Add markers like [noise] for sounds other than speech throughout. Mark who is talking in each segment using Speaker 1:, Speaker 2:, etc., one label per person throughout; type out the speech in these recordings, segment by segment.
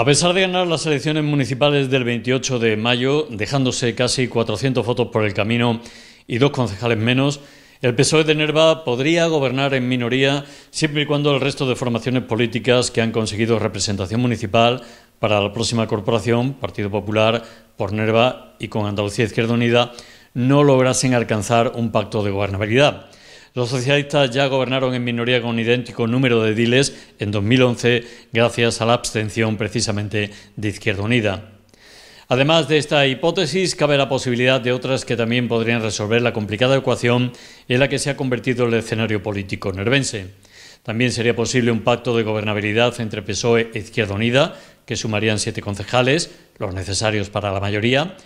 Speaker 1: A pesar de ganar las elecciones municipales del 28 de mayo, dejándose casi 400 votos por el camino y dos concejales menos, el PSOE de Nerva podría gobernar en minoría siempre y cuando el resto de formaciones políticas que han conseguido representación municipal para la próxima corporación, Partido Popular, por Nerva y con Andalucía Izquierda Unida, no lograsen alcanzar un pacto de gobernabilidad. Los socialistas ya gobernaron en minoría con un idéntico número de diles en 2011 gracias a la abstención precisamente de Izquierda Unida. Además de esta hipótesis, cabe la posibilidad de otras que también podrían resolver la complicada ecuación en la que se ha convertido el escenario político nervense. También sería posible un pacto de gobernabilidad entre PSOE e Izquierda Unida, que sumarían siete concejales, los necesarios para la mayoría.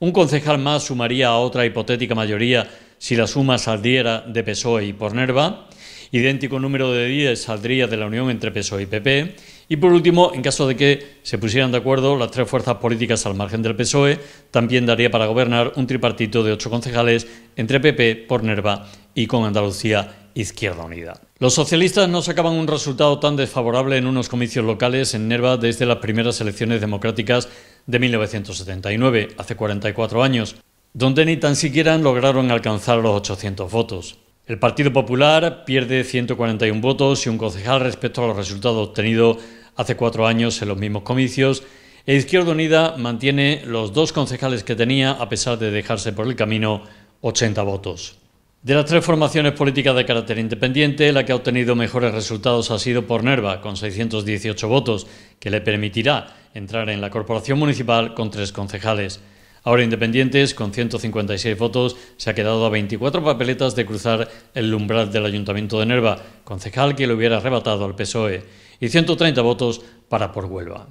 Speaker 1: Un concejal más sumaría a otra hipotética mayoría si la suma saldría de PSOE y por Nerva. Idéntico número de 10 saldría de la unión entre PSOE y PP. Y por último, en caso de que se pusieran de acuerdo las tres fuerzas políticas al margen del PSOE, también daría para gobernar un tripartito de ocho concejales entre PP, por Nerva y con Andalucía Izquierda Unida. Los socialistas no sacaban un resultado tan desfavorable en unos comicios locales en Nerva desde las primeras elecciones democráticas de 1979, hace 44 años, donde ni tan siquiera lograron alcanzar los 800 votos. El Partido Popular pierde 141 votos y un concejal respecto a los resultados obtenidos hace cuatro años en los mismos comicios, e Izquierda Unida mantiene los dos concejales que tenía a pesar de dejarse por el camino 80 votos. De las tres formaciones políticas de carácter independiente, la que ha obtenido mejores resultados ha sido por Nerva, con 618 votos, que le permitirá entrar en la corporación municipal con tres concejales. Ahora Independientes, con 156 votos, se ha quedado a 24 papeletas de cruzar el umbral del Ayuntamiento de Nerva, concejal que le hubiera arrebatado al PSOE, y 130 votos para por Huelva.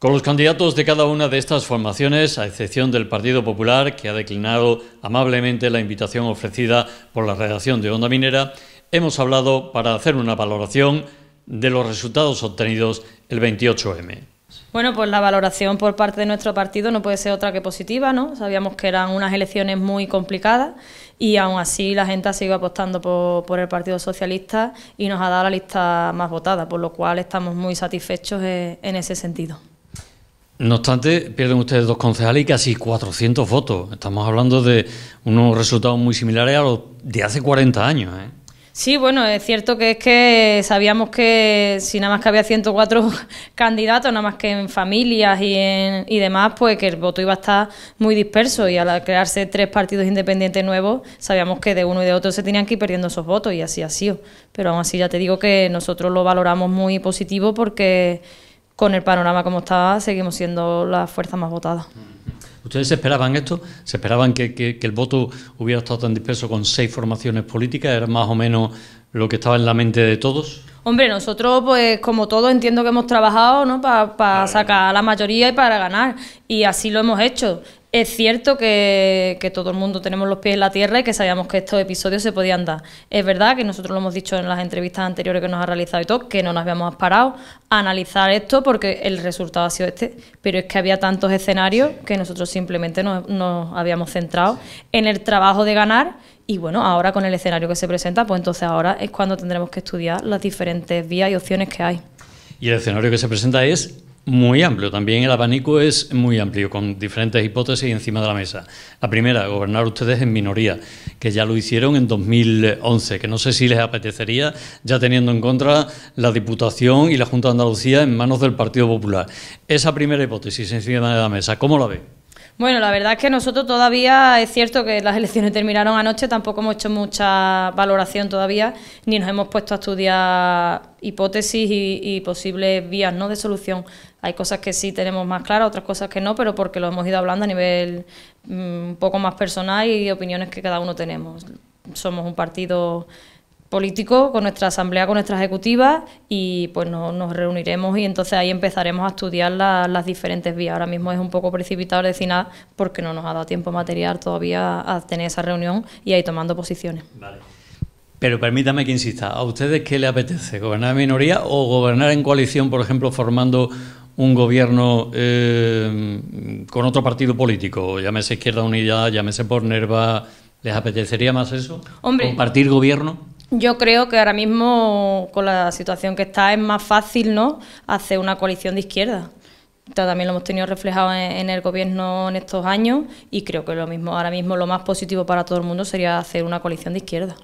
Speaker 1: Con los candidatos de cada una de estas formaciones, a excepción del Partido Popular, que ha declinado amablemente la invitación ofrecida por la redacción de Onda Minera, hemos hablado para hacer una valoración de los resultados obtenidos el 28M.
Speaker 2: Bueno, pues la valoración por parte de nuestro partido no puede ser otra que positiva, ¿no? Sabíamos que eran unas elecciones muy complicadas y aún así la gente ha seguido apostando por, el Partido Socialista y nos ha dado la lista más votada, por lo cual estamos muy satisfechos eh, en ese sentido.
Speaker 1: No obstante, pierden ustedes dos concejales y casi 400 votos. Estamos hablando de unos resultados muy similares a los de hace 40 años. ¿eh?
Speaker 2: Sí, bueno, es cierto que es que sabíamos que si nada más que había 104 [laughs] candidatos, nada más que en familias y, en, y demás, pues que el voto iba a estar muy disperso y al crearse tres partidos independientes nuevos, sabíamos que de uno y de otro se tenían que ir perdiendo esos votos y así ha sido. Pero aún así ya te digo que nosotros lo valoramos muy positivo porque con el panorama como estaba seguimos siendo la fuerza más votada.
Speaker 1: ¿Ustedes esperaban esto? ¿Se esperaban que, el voto hubiera estado tan disperso con seis formaciones políticas? ¿Era más o menos lo que estaba en la mente de todos?
Speaker 2: Hombre, nosotros, pues como todos, entiendo que hemos trabajado ¿no? para sacar la mayoría y para ganar. Y así lo hemos hecho. Es cierto que, todo el mundo tenemos los pies en la tierra y que sabíamos que estos episodios se podían dar. Es verdad que nosotros lo hemos dicho en las entrevistas anteriores que nos ha realizado y todo, que no nos habíamos parado a analizar esto porque el resultado ha sido este, pero es que había tantos escenarios que nosotros simplemente nos, nos habíamos centrado en el trabajo de ganar y bueno, ahora con el escenario que se presenta, pues entonces ahora es cuando tendremos que estudiar las diferentes vías y opciones que hay.
Speaker 1: Y el escenario que se presenta es muy amplio, también el abanico es muy amplio, con diferentes hipótesis encima de la mesa. La primera, gobernar ustedes en minoría, que ya lo hicieron en 2011, que no sé si les apetecería, ya teniendo en contra la Diputación y la Junta de Andalucía en manos del Partido Popular. Esa primera hipótesis encima de la mesa, ¿cómo la ve?
Speaker 2: Bueno, la verdad es que nosotros todavía, es cierto que las elecciones terminaron anoche, tampoco hemos hecho mucha valoración todavía, ni nos hemos puesto a estudiar hipótesis y, posibles vías ¿no? de solución. Hay cosas que sí tenemos más claras, otras cosas que no, pero porque lo hemos ido hablando a nivel mm, un poco más personal y opiniones que cada uno tenemos. Somos un partido político con nuestra asamblea, con nuestra ejecutiva y pues nos reuniremos y entonces ahí empezaremos a estudiar las diferentes vías. Ahora mismo es un poco precipitado decir nada porque no nos ha dado tiempo material todavía a tener esa reunión y ahí tomando posiciones. Vale.
Speaker 1: Pero permítame que insista, ¿a ustedes qué le apetece? ¿Gobernar en minoría o gobernar en coalición, por ejemplo, formando un gobierno eh, con otro partido político? Llámese Izquierda Unida, llámese por Nerva. ¿Les apetecería más eso?
Speaker 2: Hombre,
Speaker 1: ¿Compartir gobierno?
Speaker 2: Yo creo que ahora mismo, con la situación que está, es más fácil ¿no? hacer una coalición de izquierda. También lo hemos tenido reflejado en, el gobierno en estos años y creo que lo mismo ahora mismo lo más positivo para todo el mundo sería hacer una coalición de izquierda.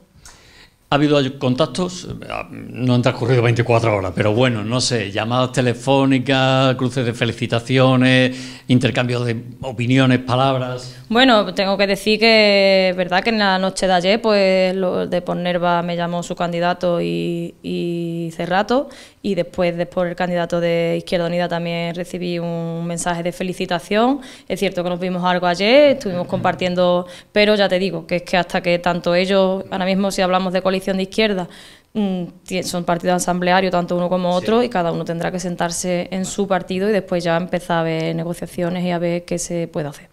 Speaker 1: ¿Ha habido contactos? No han transcurrido 24 horas, pero bueno, no sé, llamadas telefónicas, cruces de felicitaciones, intercambio de opiniones, palabras.
Speaker 2: Bueno, tengo que decir que es verdad que en la noche de ayer, pues lo de Ponerva me llamó su candidato y, y Cerrato, y después, después el candidato de Izquierda Unida también recibí un mensaje de felicitación. Es cierto que nos vimos algo ayer, estuvimos compartiendo, pero ya te digo que es que hasta que tanto ellos, ahora mismo si hablamos de coalición de izquierda, mm, son partidos asamblearios, tanto uno como otro, y cada uno tendrá que sentarse en su partido y después ya empezar a ver negociaciones y a ver qué se puede hacer.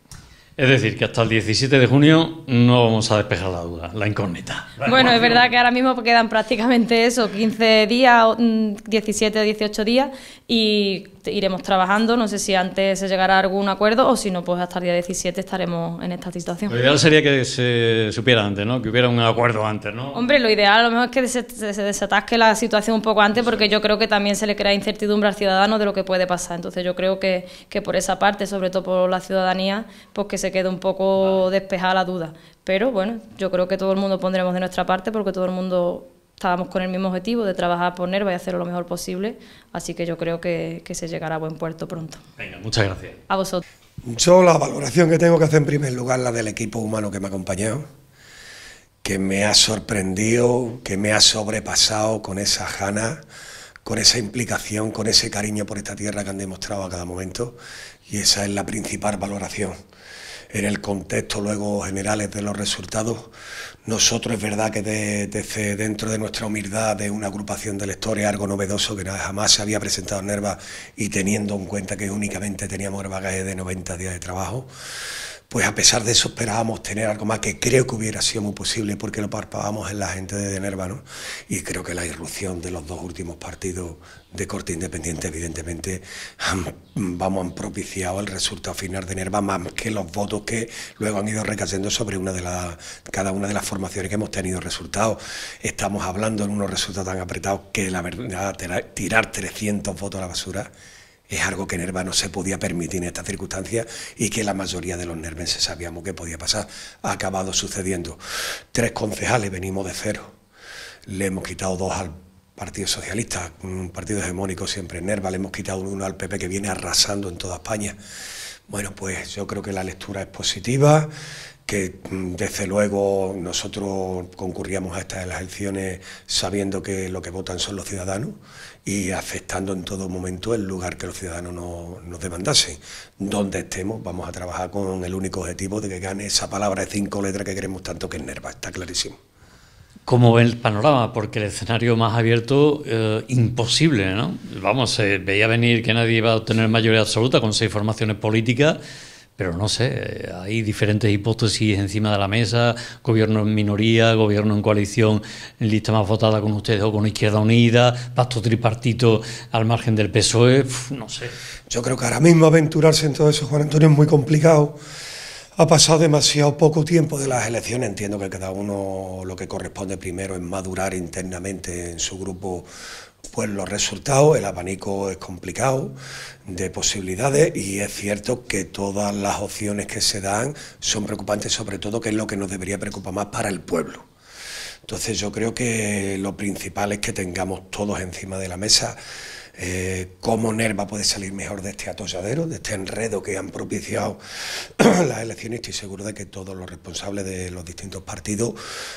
Speaker 1: Es decir, que hasta el 17 de junio no vamos a despejar la duda, la incógnita.
Speaker 2: bueno, es verdad que ahora mismo quedan prácticamente eso, 15 días, 17 o 18 días, y iremos trabajando. No sé si antes se llegará a algún acuerdo o si no, pues hasta el día 17 estaremos en esta situación.
Speaker 1: Lo ideal sería que se supiera antes, ¿no? Que hubiera un acuerdo antes, ¿no?
Speaker 2: Hombre, lo ideal a lo mejor es que se, se desatasque la situación un poco antes porque yo creo que también se le crea incertidumbre al ciudadano de lo que puede pasar. Entonces yo creo que, que por esa parte, sobre todo por la ciudadanía, pues que se quede un poco despejada la duda. Pero bueno, yo creo que todo el mundo pondremos de nuestra parte porque todo el mundo estábamos con el mismo objetivo de trabajar por NERVA y hacerlo lo mejor posible, así que yo creo que, que se llegará a buen puerto pronto.
Speaker 1: Venga, muchas gracias.
Speaker 2: A vosotros.
Speaker 3: Yo la valoración que tengo que hacer en primer lugar la del equipo humano que me ha acompañado, que me ha sorprendido, que me ha sobrepasado con esa ganas, con esa implicación, con ese cariño por esta tierra que han demostrado a cada momento, y esa es la principal valoración en el contexto luego generales de los resultados. Nosotros es verdad que desde dentro de nuestra humildad de una agrupación de lectores, algo novedoso que jamás se había presentado en Nerva y teniendo en cuenta que únicamente teníamos el bagaje de 90 días de trabajo, pues a pesar de eso esperábamos tener algo más que creo que hubiera sido muy posible porque lo parpábamos en la gente de Nerva, ¿no? Y creo que la irrupción de los dos últimos partidos de corte independiente, evidentemente, vamos, han propiciado el resultado final de Nerva más que los votos que luego han ido recayendo sobre una de cada una de las formaciones que hemos tenido resultados. Estamos hablando en unos resultados tan apretados que la verdad, tirar 300 votos a la basura es algo que Nerva no se podía permitir en estas circunstancias y que la mayoría de los nervenses sabíamos que podía pasar. Ha acabado sucediendo. Tres concejales venimos de cero. Le hemos quitado dos al Partido Socialista, un partido hegemónico siempre en Nerva, le hemos quitado uno al PP que viene arrasando en toda España. Bueno, pues yo creo que la lectura es positiva que mm, desde luego nosotros concurríamos a estas elecciones sabiendo que lo que votan son los ciudadanos y aceptando en todo momento el lugar que los ciudadanos nos, demandasen. Donde estemos vamos a trabajar con el único objetivo de que gane esa palabra de cinco letras que queremos tanto que es NERVA, está clarísimo.
Speaker 1: ¿Cómo ve el panorama? Porque el escenario más abierto, eh, imposible, ¿no? Vamos, se veía venir que nadie iba a obtener mayoría absoluta con seis formaciones políticas pero no sé, hay diferentes hipótesis encima de la mesa, gobierno en minoría, gobierno en coalición en lista más votada con ustedes o con Izquierda Unida, pacto tripartito al margen del PSOE, no sé.
Speaker 3: Yo creo que ahora mismo aventurarse en todo eso, Juan Antonio, es muy complicado. Ha pasado demasiado poco tiempo de las elecciones, entiendo que cada uno lo que corresponde primero es madurar internamente en su grupo pues los resultados, el abanico es complicado de posibilidades y es cierto que todas las opciones que se dan son preocupantes, sobre todo que es lo que nos debería preocupar más para el pueblo. Entonces yo creo que lo principal es que tengamos todos encima de la mesa eh, cómo Nerva puede salir mejor de este atolladero, de este enredo que han propiciado [clears throat] las elecciones. Estoy seguro de que todos los responsables de los distintos partidos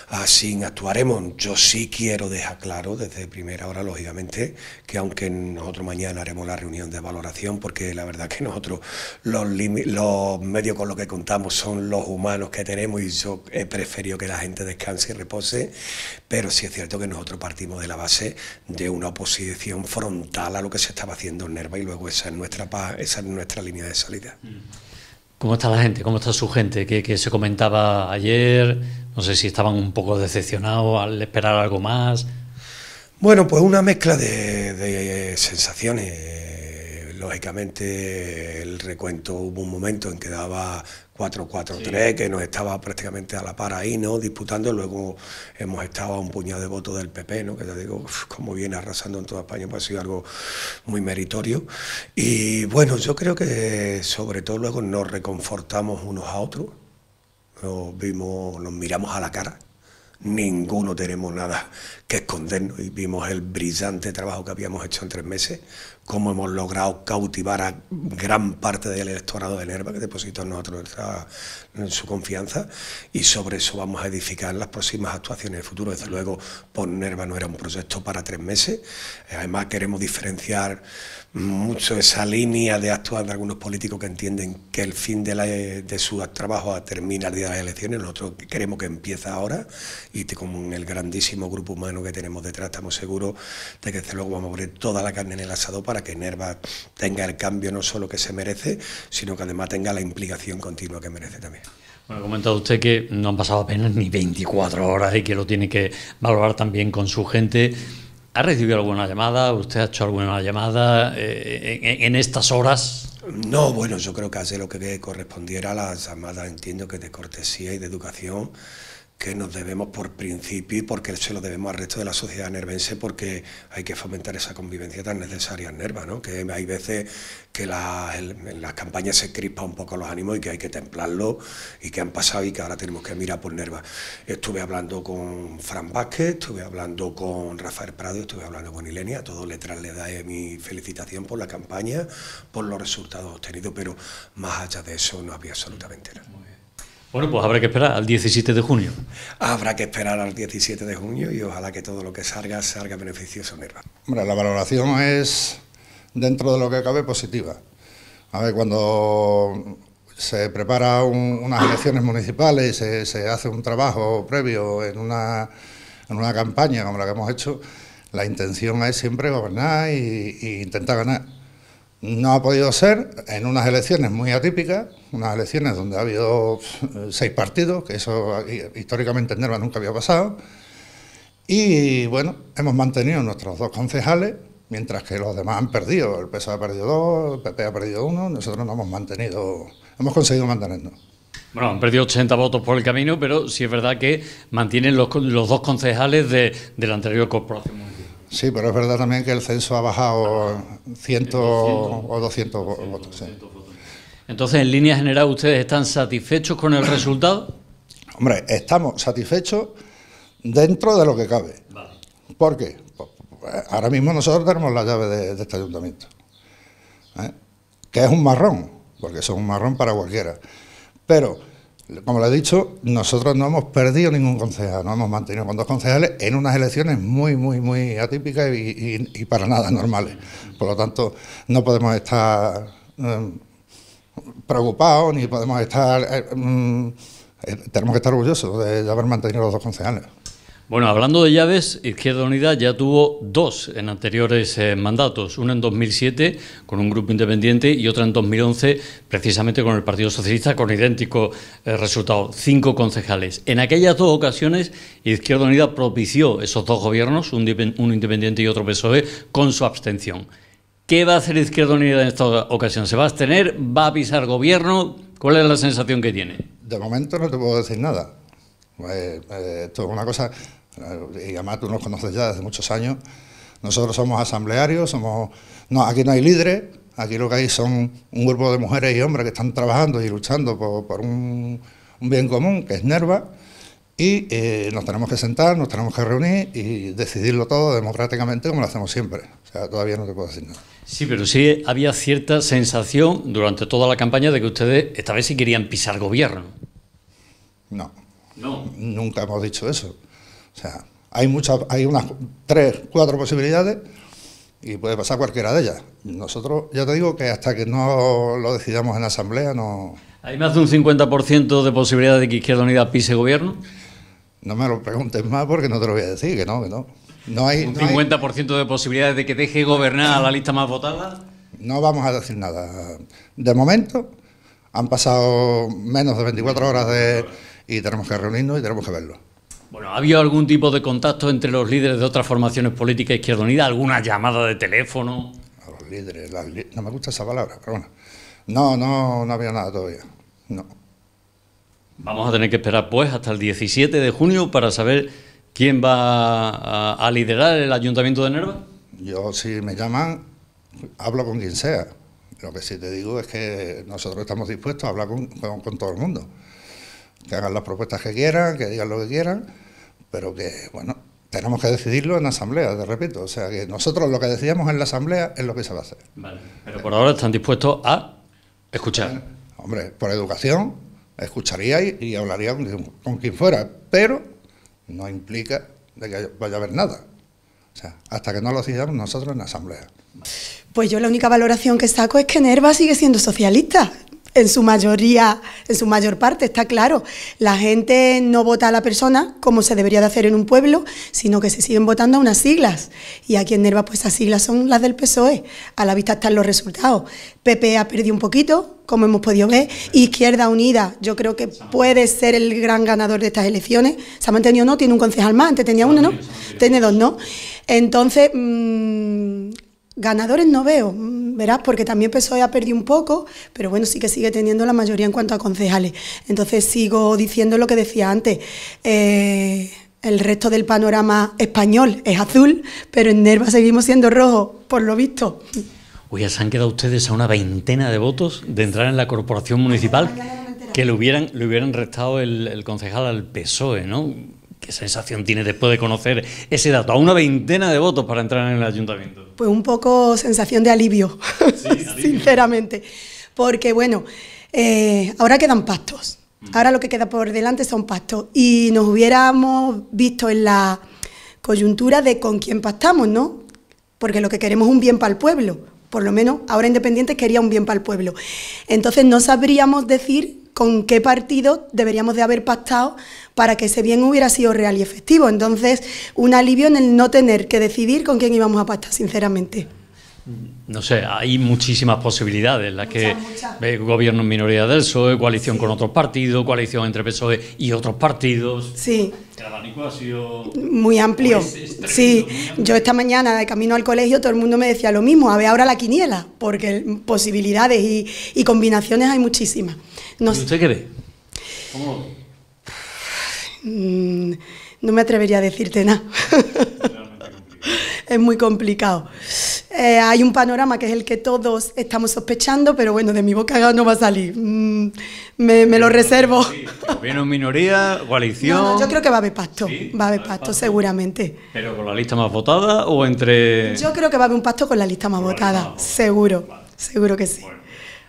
Speaker 3: así actuaremos. Yo sí quiero dejar claro desde primera hora, lógicamente, que aunque nosotros mañana haremos la reunión de valoración, porque la verdad que nosotros los, los medios con los que contamos son los humanos que tenemos y yo he preferido que la gente descanse y repose, pero sí es cierto que nosotros partimos de la base de una oposición frontal a lo que se estaba haciendo en Nerva y luego esa es nuestra, esa es nuestra línea de salida.
Speaker 1: ¿Cómo está la gente? ¿Cómo está su gente? ¿Qué, se comentaba ayer? No sé si estaban un poco decepcionados al esperar algo más.
Speaker 3: Bueno, pues una mezcla de, sensaciones. lógicamente el recuento hubo un momento en que daba 4-4-3, que nos estaba prácticamente a la par ahí, ¿no? Disputando, luego hemos estado a un puñado de votos del PP, ¿no? Que te digo, como viene arrasando en toda España, pues ha sido algo muy meritorio. Y bueno, yo creo que sobre todo luego nos reconfortamos unos a otros, nos vimos, nos miramos a la cara ninguno tenemos nada que escondernos y vimos el brillante trabajo que habíamos hecho en tres meses, cómo hemos logrado cautivar a gran parte del electorado de Nerva que depositó en nosotros en su confianza. Y sobre eso vamos a edificar las próximas actuaciones de futuro. Desde luego, por Nerva no era un proyecto para tres meses, además queremos diferenciar mucho esa línea de actuar de algunos políticos que entienden que el fin de, la, de su trabajo termina el día de las elecciones, nosotros queremos que empiece ahora. Y con el grandísimo grupo humano que tenemos detrás estamos seguros de que desde luego vamos a poner toda la carne en el asado para que Nerva tenga el cambio no solo que se merece, sino que además tenga la implicación continua que merece también.
Speaker 1: Bueno, ha comentado usted que no han pasado apenas ni 24 horas y que lo tiene que valorar también con su gente. ¿Ha recibido alguna llamada? ¿Usted ha hecho alguna llamada eh, en, estas horas?
Speaker 3: No, bueno, yo creo que hace lo que correspondiera a la llamada, entiendo que de cortesía y de educación que nos debemos por principio y porque se lo debemos al resto de la sociedad nervense porque hay que fomentar esa convivencia tan necesaria en Nerva, ¿no? que hay veces que en las campañas se crispa un poco los ánimos y que hay que templarlo y que han pasado y que ahora tenemos que mirar por Nerva. Estuve hablando con Fran Vázquez, estuve hablando con Rafael Prado, estuve hablando con Ilenia, a todos le da mi felicitación por la campaña, por los resultados obtenidos, pero más allá de eso no había absolutamente nada.
Speaker 1: Bueno, pues habrá que esperar al 17 de junio.
Speaker 3: Habrá que esperar al 17 de junio y ojalá que todo lo que salga salga beneficioso en
Speaker 4: Hombre, la valoración es dentro de lo que cabe positiva. A ver, cuando se prepara unas elecciones municipales, se, se hace un trabajo previo en una, en una campaña como la que hemos hecho, la intención es siempre gobernar e intentar ganar. No ha podido ser en unas elecciones muy atípicas, unas elecciones donde ha habido eh, seis partidos, que eso históricamente en Nerva nunca había pasado. Y bueno, hemos mantenido nuestros dos concejales, mientras que los demás han perdido. El PSOE ha perdido dos, el PP ha perdido uno, nosotros no hemos mantenido, hemos conseguido mantenernos.
Speaker 1: Bueno, han perdido 80 votos por el camino, pero sí es verdad que mantienen los, dos concejales de, de la anterior corporación
Speaker 4: Sí, pero es verdad también que el censo ha bajado 100 o 200 votos.
Speaker 1: Entonces, en línea general, ¿ustedes están satisfechos con el resultado?
Speaker 4: Hombre, estamos satisfechos dentro de lo que cabe. ¿Por qué? Pues, pues, ahora mismo nosotros tenemos la llave de, este ayuntamiento, ¿eh? que es un marrón, porque eso es un marrón para cualquiera. Pero como le he dicho, nosotros no hemos perdido ningún concejal, no hemos mantenido con dos concejales en unas elecciones muy, muy, muy atípicas y, para nada normales. Por lo tanto, no podemos estar eh, preocupados ni podemos estar... Mm, eh, tenemos que estar orgullosos de haber mantenido los dos concejales.
Speaker 1: Bueno, hablando de llaves, Izquierda Unida ya tuvo dos en anteriores eh, mandatos, una en 2007 con un grupo independiente y otra en 2011 precisamente con el Partido Socialista con idéntico eh, resultado, cinco concejales. En aquellas dos ocasiones Izquierda Unida propició esos dos gobiernos, un, independiente y otro PSOE, con su abstención. ¿Qué va a hacer Izquierda Unida en esta ocasión? ¿Se va a abstener? ¿Va a pisar gobierno? ¿Cuál es la sensación que tiene?
Speaker 4: De momento no te puedo decir nada. Eh, esto es una cosa y además tú nos conoces ya desde muchos años, nosotros somos asamblearios, somos no, aquí no hay líderes, aquí lo que hay son un grupo de mujeres y hombres que están trabajando y luchando por, un, bien común, que es NERVA, y eh, nos tenemos que sentar, nos tenemos que reunir y decidirlo todo democráticamente como lo hacemos siempre. O sea, todavía no te puedo decir nada.
Speaker 1: Sí, pero sí había cierta sensación durante toda la campaña de que ustedes esta vez sí querían pisar gobierno.
Speaker 4: No. No. Nunca hemos dicho eso. O sea, hay muchas, hay unas tres, cuatro posibilidades y puede pasar cualquiera de ellas. Nosotros, ya te digo que hasta que no lo decidamos en la Asamblea no...
Speaker 1: ¿Hay más de un 50% de posibilidad de que Izquierda Unida pise gobierno?
Speaker 4: No me lo preguntes más porque no te lo voy a decir, que no, que no. no hay,
Speaker 1: ¿Un 50% de posibilidades de que deje gobernar a la lista más votada?
Speaker 4: No vamos a decir nada. De momento han pasado menos de 24 horas de, y tenemos que reunirnos y tenemos que verlo.
Speaker 1: Bueno, ¿ha habido algún tipo de contacto entre los líderes de otras formaciones políticas Izquierda Unida? ¿Alguna llamada de teléfono?
Speaker 4: A los líderes, no me gusta esa palabra, pero bueno. No, no, no había nada todavía. No.
Speaker 1: Vamos a tener que esperar pues hasta el 17 de junio para saber quién va a, liderar el ayuntamiento de Nerva.
Speaker 4: Yo si me llaman, hablo con quien sea. Lo que sí te digo es que nosotros estamos dispuestos a hablar con, con todo el mundo. Que hagan las propuestas que quieran, que digan lo que quieran, pero que, bueno, tenemos que decidirlo en asamblea, te repito. O sea, que nosotros lo que decidamos en la asamblea es lo que se va a hacer.
Speaker 1: Vale, pero por ahora están dispuestos a escuchar.
Speaker 4: Hombre, por educación, escucharía y, hablaría con, quien fuera, pero no implica de que vaya a haber nada. O sea, hasta que no lo decidamos nosotros en la asamblea.
Speaker 5: Pues yo la única valoración que saco es que Nerva sigue siendo socialista en su mayoría, en su mayor parte, está claro. La gente no vota a la persona como se debería de hacer en un pueblo, sino que se siguen votando a unas siglas. Y aquí en Nerva, pues esas siglas son las del PSOE. A la vista están los resultados. PP ha perdido un poquito, como hemos podido ver. Izquierda Unida, yo creo que puede ser el gran ganador de estas elecciones. Se ha mantenido, no, tiene un concejal más, antes tenía uno, ¿no? Tiene dos, ¿no? Entonces, mmm, Ganadores no veo, verás, porque también PSOE ha perdido un poco, pero bueno, sí que sigue teniendo la mayoría en cuanto a concejales. Entonces sigo diciendo lo que decía antes. Eh, el resto del panorama español es azul, pero en Nerva seguimos siendo rojo, por lo visto.
Speaker 1: Oye, se han quedado ustedes a una veintena de votos de entrar en la corporación municipal que le hubieran, le hubieran restado el, el concejal al PSOE, ¿no? ¿Qué sensación tiene después de conocer ese dato? A una veintena de votos para entrar en el ayuntamiento.
Speaker 5: Pues un poco sensación de alivio, [laughs] sinceramente. Porque bueno, eh, ahora quedan pactos. Mm. Ahora lo que queda por delante son pactos. Y nos hubiéramos visto en la coyuntura de con quién pactamos, ¿no? Porque lo que queremos es un bien para el pueblo. Por lo menos ahora Independiente quería un bien para el pueblo. Entonces no sabríamos decir con qué partido deberíamos de haber pactado para que ese bien hubiera sido real y efectivo. Entonces, un alivio en el no tener que decidir con quién íbamos a pactar, sinceramente.
Speaker 1: No sé, hay muchísimas posibilidades, la que gobierno en minoría del PSOE, coalición con otros partidos, coalición entre PSOE y otros partidos.
Speaker 5: Sí. muy amplio. Pues, sí, yo esta mañana de camino al colegio todo el mundo me decía lo mismo, a ver ahora la quiniela, porque posibilidades y combinaciones hay muchísimas.
Speaker 1: No ¿Y usted qué ve? ¿Cómo
Speaker 5: mm, no me atrevería a decirte nada. [laughs] es muy complicado. Eh, hay un panorama que es el que todos estamos sospechando, pero bueno, de mi boca no va a salir. Mm, me, lo reservo.
Speaker 1: Gobierno en minoría, coalición.
Speaker 5: yo creo que va a haber pacto. va a haber pacto, seguramente.
Speaker 1: ¿Pero con la lista más votada o entre.?
Speaker 5: Yo creo que va a haber un pacto con la lista más votada, seguro. Seguro que sí.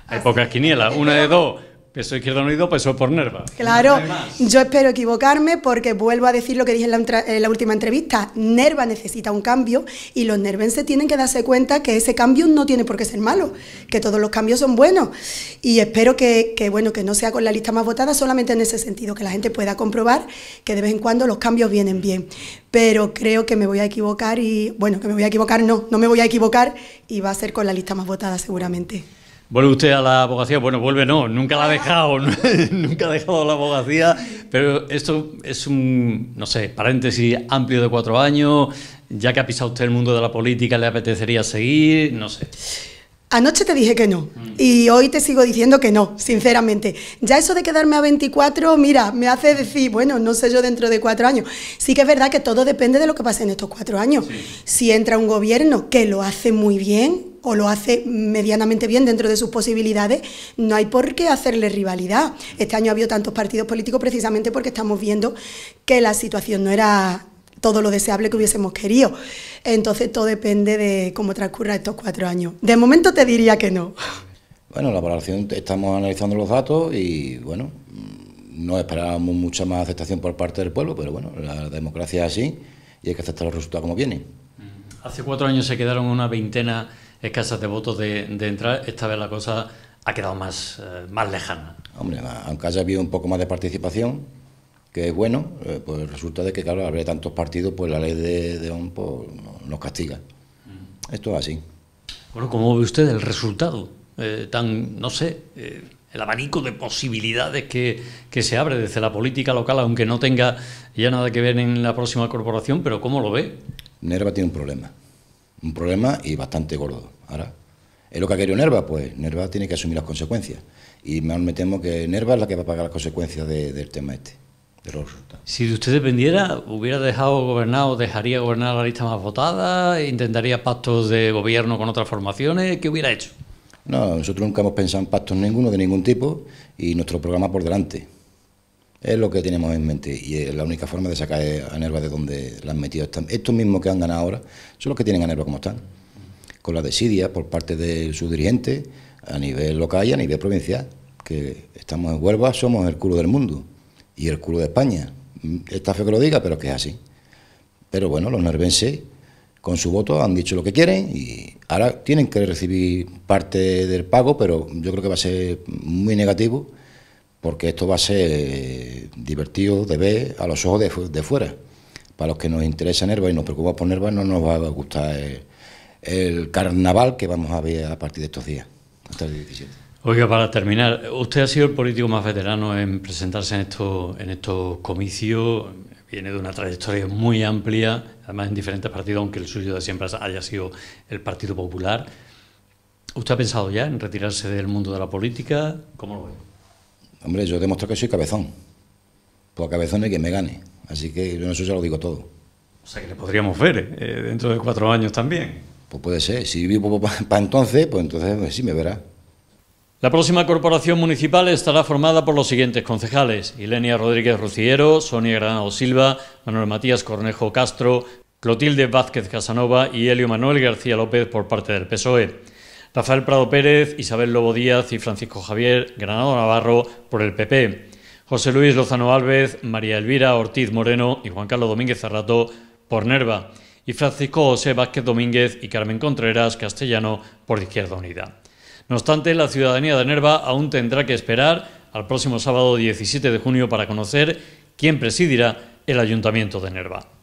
Speaker 1: hay pocas quinielas, una de dos PSOE Izquierda Unido, PSOE por Nerva.
Speaker 5: Claro, yo espero equivocarme porque vuelvo a decir lo que dije en la, última entrevista. Nerva necesita un cambio y los nervenses tienen que darse cuenta que ese cambio no tiene por qué ser malo, que todos los cambios son buenos. Y espero que, bueno, que no sea con la lista más votada solamente en ese sentido, que la gente pueda comprobar que de vez en cuando los cambios vienen bien. Pero creo que me voy a equivocar y, bueno, que me voy a equivocar, no, no me voy a equivocar y va a ser con la lista más votada seguramente.
Speaker 1: ¿Vuelve usted a la abogacía? Bueno, vuelve no, nunca la ha dejado, [laughs] nunca ha dejado la abogacía, pero esto es un, no sé, paréntesis amplio de cuatro años, ya que ha pisado usted el mundo de la política, ¿le apetecería seguir? No sé.
Speaker 5: Anoche te dije que no mm. y hoy te sigo diciendo que no, sinceramente. Ya eso de quedarme a 24, mira, me hace decir, bueno, no sé yo dentro de cuatro años. Sí que es verdad que todo depende de lo que pase en estos cuatro años. Si entra un gobierno que lo hace muy bien o lo hace medianamente bien dentro de sus posibilidades, no hay por qué hacerle rivalidad. Este año ha habido tantos partidos políticos precisamente porque estamos viendo que la situación no era todo lo deseable que hubiésemos querido. Entonces todo depende de cómo transcurra estos cuatro años. De momento te diría que no.
Speaker 6: Bueno, la valoración, estamos analizando los datos y bueno, no esperábamos mucha más aceptación por parte del pueblo, pero bueno, la democracia es así y hay que aceptar los resultados como vienen.
Speaker 1: Hace cuatro años se quedaron una veintena escasas de votos de, entrar, esta vez la cosa ha quedado más, eh, más lejana.
Speaker 6: Hombre, aunque haya habido un poco más de participación, que es bueno, eh, pues resulta de que, claro, al haber tantos partidos, pues la ley de, de ON pues, nos castiga. Mm. Esto es así.
Speaker 1: Bueno, ¿cómo ve usted el resultado? Eh, tan, no sé, eh, el abanico de posibilidades que, que, se abre desde la política local, aunque no tenga ya nada que ver en la próxima corporación, pero ¿cómo lo ve?
Speaker 6: Nerva tiene un problema, un problema y bastante gordo. Ahora, ¿Es lo que ha querido Nerva? Pues Nerva tiene que asumir las consecuencias. Y me temo que Nerva es la que va a pagar las consecuencias del tema este.
Speaker 1: Si de usted dependiera, ¿hubiera dejado gobernar o dejaría gobernar la lista más votada? ¿Intentaría pactos de gobierno con otras formaciones? ¿Qué hubiera hecho?
Speaker 6: No, nosotros nunca hemos pensado en pactos ninguno, de ningún tipo, y nuestro programa por delante. Es lo que tenemos en mente y es la única forma de sacar a Nerva de donde la han metido. Estos mismos que ganado ahora son los que tienen a Nerva como están. Con la desidia por parte de sus dirigentes a nivel local y a nivel provincial. Que estamos en Huelva, somos el culo del mundo y el culo de España. Está feo que lo diga, pero que es así. Pero bueno, los nervenses con su voto han dicho lo que quieren y ahora tienen que recibir parte del pago, pero yo creo que va a ser muy negativo porque esto va a ser divertido de ver a los ojos de, fuera. Para los que nos interesa Nerva y nos preocupa por Nerva, no nos va a gustar el, carnaval que vamos a ver a partir de estos días, hasta el 17.
Speaker 1: Oiga, para terminar, usted ha sido el político más veterano en presentarse en estos, en estos comicios, viene de una trayectoria muy amplia, además en diferentes partidos, aunque el suyo de siempre haya sido el Partido Popular. ¿Usted ha pensado ya en retirarse del mundo de la política? ¿Cómo lo ve?
Speaker 6: Hombre, yo demuestro que soy cabezón. Por cabezón es que me gane. Así que yo eso ya lo digo todo.
Speaker 1: O sea que le podríamos ver eh, dentro de cuatro años también.
Speaker 6: Pues puede ser. Si vivo para entonces, pues entonces pues sí me verá.
Speaker 1: La próxima corporación municipal estará formada por los siguientes concejales: Ilenia Rodríguez Ruciero, Sonia Granado Silva, Manuel Matías Cornejo Castro, Clotilde Vázquez Casanova y Helio Manuel García López por parte del PSOE. Rafael Prado Pérez, Isabel Lobo Díaz y Francisco Javier Granado Navarro por el PP. José Luis Lozano Álvarez, María Elvira Ortiz Moreno y Juan Carlos Domínguez Zarrato por Nerva. Y Francisco José Vázquez Domínguez y Carmen Contreras Castellano por Izquierda Unida. No obstante, la ciudadanía de Nerva aún tendrá que esperar al próximo sábado 17 de junio para conocer quién presidirá el Ayuntamiento de Nerva.